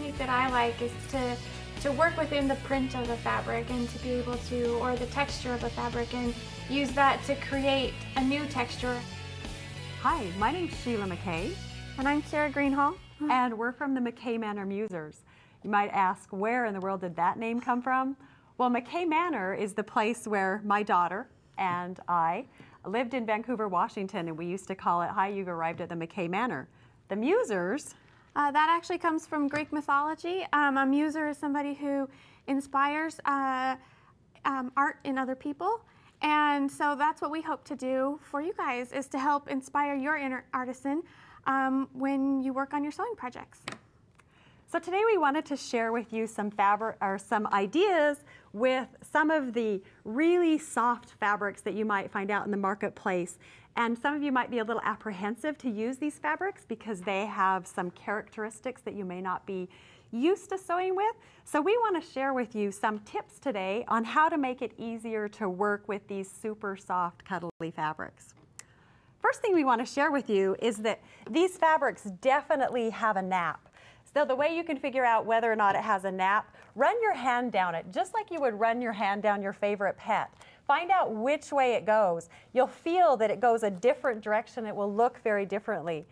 technique that I like is to to work within the print of the fabric and to be able to, or the texture of the fabric and use that to create a new texture. Hi, my name's Sheila McKay. And I'm Sarah Greenhall. And we're from the McKay Manor Musers. You might ask, where in the world did that name come from? Well, McKay Manor is the place where my daughter and I lived in Vancouver, Washington, and we used to call it, hi, you've arrived at the McKay Manor. The Musers uh, that actually comes from Greek mythology. Um, a muser is somebody who inspires uh, um, art in other people. And so that's what we hope to do for you guys is to help inspire your inner artisan um, when you work on your sewing projects. So today we wanted to share with you some fabric or some ideas with some of the really soft fabrics that you might find out in the marketplace and some of you might be a little apprehensive to use these fabrics because they have some characteristics that you may not be used to sewing with. So we want to share with you some tips today on how to make it easier to work with these super soft, cuddly fabrics. First thing we want to share with you is that these fabrics definitely have a nap. So the way you can figure out whether or not it has a nap, run your hand down it, just like you would run your hand down your favorite pet. Find out which way it goes. You'll feel that it goes a different direction. It will look very differently.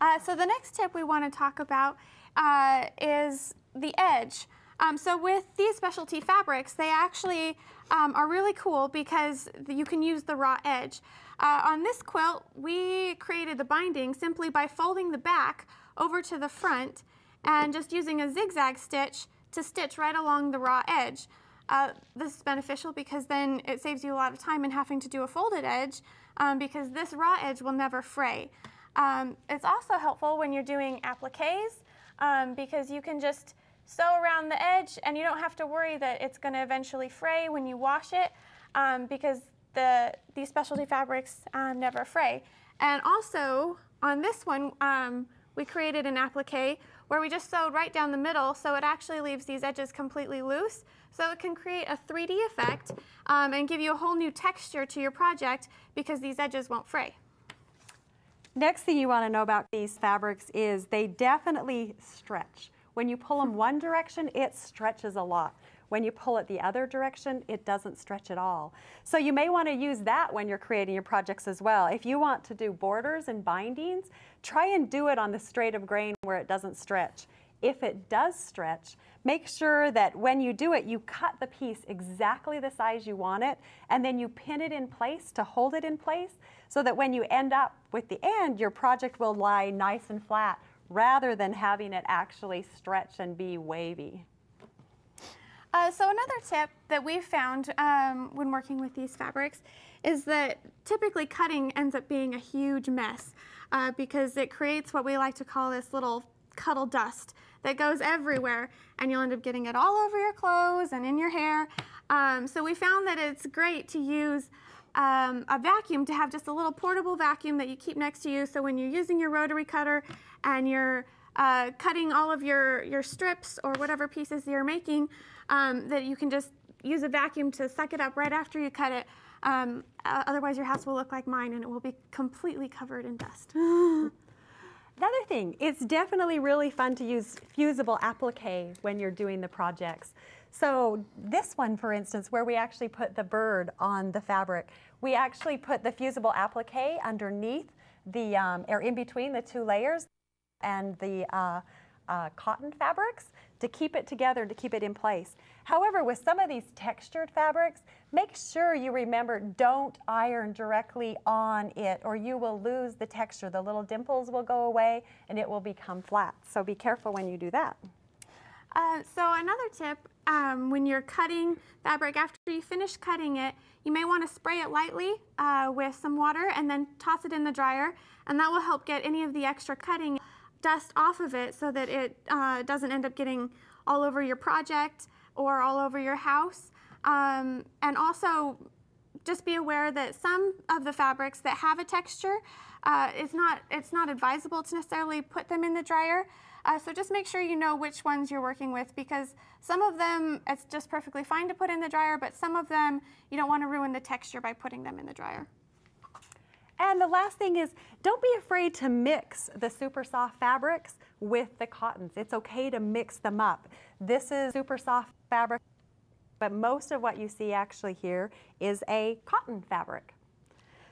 Uh, so the next tip we want to talk about uh, is the edge. Um, so with these specialty fabrics, they actually um, are really cool because you can use the raw edge. Uh, on this quilt, we created the binding simply by folding the back over to the front and just using a zigzag stitch to stitch right along the raw edge. Uh, this is beneficial because then it saves you a lot of time in having to do a folded edge um, because this raw edge will never fray. Um, it's also helpful when you're doing appliques um, because you can just sew around the edge and you don't have to worry that it's going to eventually fray when you wash it um, because the, these specialty fabrics um, never fray. And also on this one, um, we created an applique where we just sewed right down the middle so it actually leaves these edges completely loose so it can create a 3D effect um, and give you a whole new texture to your project because these edges won't fray. Next thing you want to know about these fabrics is they definitely stretch. When you pull them one direction, it stretches a lot. When you pull it the other direction, it doesn't stretch at all. So you may want to use that when you're creating your projects as well. If you want to do borders and bindings, try and do it on the straight of grain where it doesn't stretch. If it does stretch, make sure that when you do it, you cut the piece exactly the size you want it, and then you pin it in place to hold it in place so that when you end up with the end, your project will lie nice and flat rather than having it actually stretch and be wavy. Uh, so another tip that we've found um, when working with these fabrics is that typically cutting ends up being a huge mess uh, because it creates what we like to call this little cuddle dust that goes everywhere and you'll end up getting it all over your clothes and in your hair. Um, so we found that it's great to use um, a vacuum to have just a little portable vacuum that you keep next to you so when you're using your rotary cutter and you're uh, cutting all of your, your strips or whatever pieces you're making, um, that you can just use a vacuum to suck it up right after you cut it. Um, uh, otherwise, your house will look like mine and it will be completely covered in dust. Another thing, it's definitely really fun to use fusible applique when you're doing the projects. So this one, for instance, where we actually put the bird on the fabric, we actually put the fusible applique underneath the, um, or in between the two layers and the uh, uh, cotton fabrics to keep it together, to keep it in place. However, with some of these textured fabrics, make sure you remember don't iron directly on it or you will lose the texture. The little dimples will go away and it will become flat. So be careful when you do that. Uh, so another tip, um, when you're cutting fabric, after you finish cutting it, you may want to spray it lightly uh, with some water and then toss it in the dryer and that will help get any of the extra cutting dust off of it so that it uh, doesn't end up getting all over your project or all over your house. Um, and also just be aware that some of the fabrics that have a texture, uh, it's, not, it's not advisable to necessarily put them in the dryer. Uh, so just make sure you know which ones you're working with because some of them it's just perfectly fine to put in the dryer, but some of them you don't want to ruin the texture by putting them in the dryer. And the last thing is, don't be afraid to mix the super soft fabrics with the cottons. It's okay to mix them up. This is super soft fabric, but most of what you see actually here is a cotton fabric.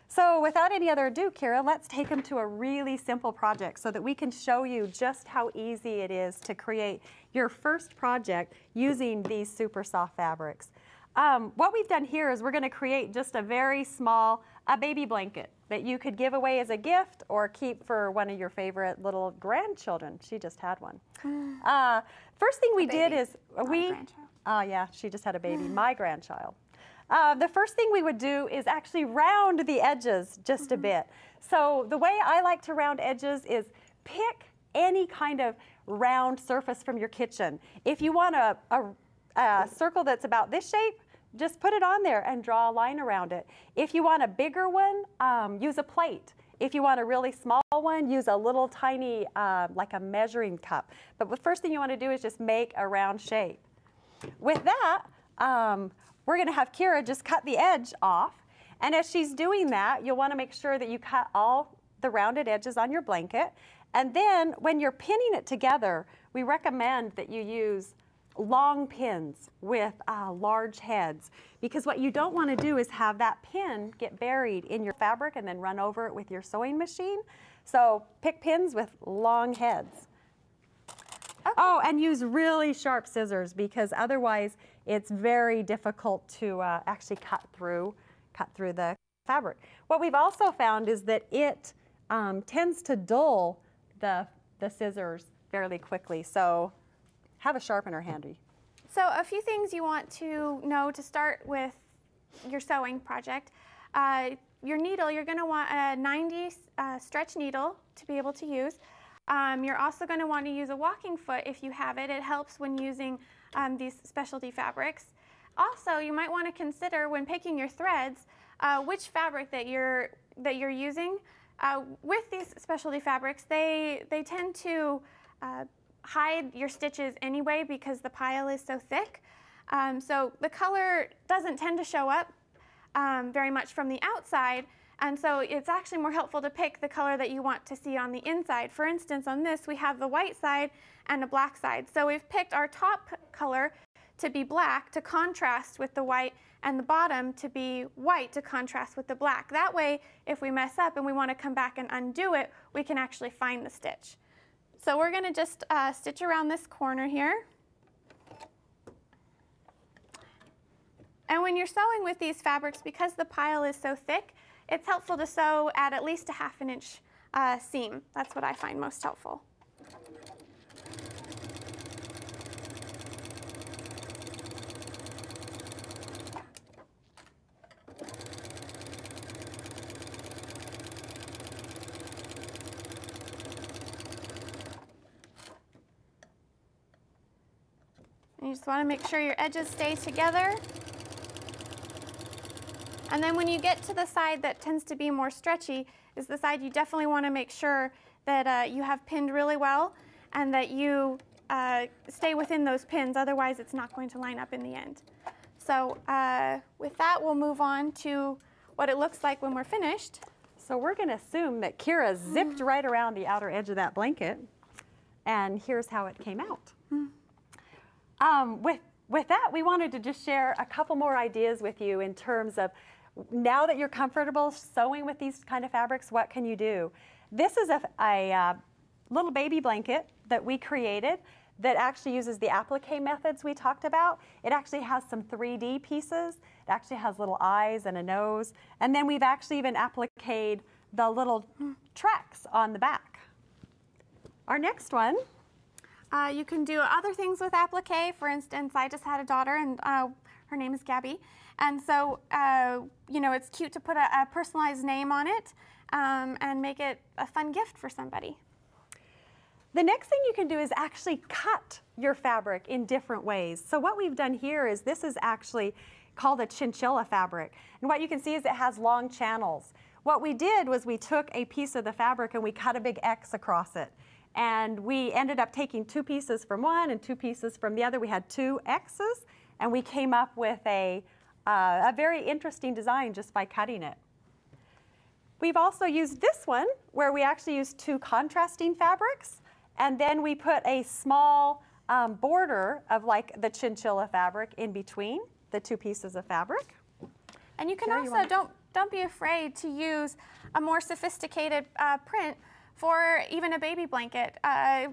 So without any other ado, Kira, let's take them to a really simple project so that we can show you just how easy it is to create your first project using these super soft fabrics. Um, what we've done here is we're going to create just a very small a baby blanket that you could give away as a gift or keep for one of your favorite little grandchildren. She just had one. Uh, first thing we did is we. Oh yeah, she just had a baby. My grandchild. Uh, the first thing we would do is actually round the edges just a mm-hmm. bit. So the way I like to round edges is pick any kind of round surface from your kitchen. If you want a, a, a circle that's about this shape, just put it on there and draw a line around it. If you want a bigger one, um, use a plate. If you want a really small one, use a little tiny, uh, like a measuring cup. But the first thing you want to do is just make a round shape. With that, um, we're going to have Kira just cut the edge off. And as she's doing that, you'll want to make sure that you cut all the rounded edges on your blanket. And then when you're pinning it together, we recommend that you use long pins with uh, large heads because what you don't want to do is have that pin get buried in your fabric and then run over it with your sewing machine. So pick pins with long heads. Oh, and use really sharp scissors because otherwise it's very difficult to uh, actually cut through, cut through the fabric. What we've also found is that it um, tends to dull the, the scissors fairly quickly. So have a sharpener handy. So a few things you want to know to start with your sewing project. Uh, your needle, you're going to want a 90 uh, stretch needle to be able to use. Um, you're also going to want to use a walking foot if you have it. It helps when using um, these specialty fabrics. Also, you might want to consider when picking your threads uh, which fabric that you're that you're using. Uh, with these specialty fabrics, they they tend to uh, hide your stitches anyway because the pile is so thick. Um, so the color doesn't tend to show up um, very much from the outside, and so it's actually more helpful to pick the color that you want to see on the inside. For instance, on this we have the white side and a black side. So we've picked our top color to be black to contrast with the white and the bottom to be white to contrast with the black. That way, if we mess up and we want to come back and undo it, we can actually find the stitch. So we're going to just uh, stitch around this corner here. And when you're sewing with these fabrics, because the pile is so thick, it's helpful to sew at at least a half an inch uh, seam. That's what I find most helpful. You just want to make sure your edges stay together. And then when you get to the side that tends to be more stretchy is the side you definitely want to make sure that uh, you have pinned really well and that you uh, stay within those pins, otherwise it's not going to line up in the end. So uh, with that, we'll move on to what it looks like when we're finished. So we're going to assume that Kira zipped right around the outer edge of that blanket, and here's how it came out. Mm. Um, with, with that, we wanted to just share a couple more ideas with you in terms of now that you're comfortable sewing with these kind of fabrics, what can you do? This is a, a uh, little baby blanket that we created that actually uses the applique methods we talked about. It actually has some 3D pieces. It actually has little eyes and a nose. And then we've actually even appliqued the little tracks on the back. Our next one uh, you can do other things with applique. For instance, I just had a daughter and uh, her name is Gabby. And so, uh, you know, it's cute to put a, a personalized name on it um, and make it a fun gift for somebody. The next thing you can do is actually cut your fabric in different ways. So what we've done here is this is actually called a chinchilla fabric. And what you can see is it has long channels. What we did was we took a piece of the fabric and we cut a big X across it. And we ended up taking two pieces from one and two pieces from the other. We had two X's, and we came up with a, uh, a very interesting design just by cutting it. We've also used this one, where we actually used two contrasting fabrics, And then we put a small um, border of like the chinchilla fabric in between the two pieces of fabric. And you can Sarah, also, you don't, don't be afraid to use a more sophisticated uh, print for even a baby blanket. Uh,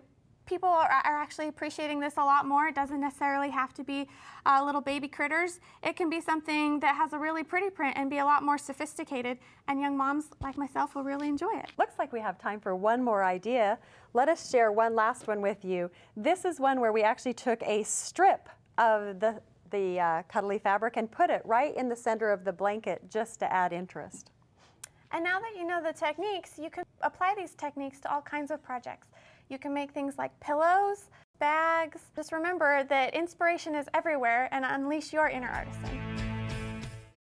people are, actually appreciating this a lot more. It doesn't necessarily have to be uh, little baby critters. It can be something that has a really pretty print and be a lot more sophisticated, and young moms like myself will really enjoy it. Looks like we have time for one more idea. Let us share one last one with you. This is one where we actually took a strip of the, the uh, cuddly fabric and put it right in the center of the blanket just to add interest. And now that you know the techniques, you can apply these techniques to all kinds of projects. You can make things like pillows, bags. Just remember that inspiration is everywhere and unleash your inner artisan.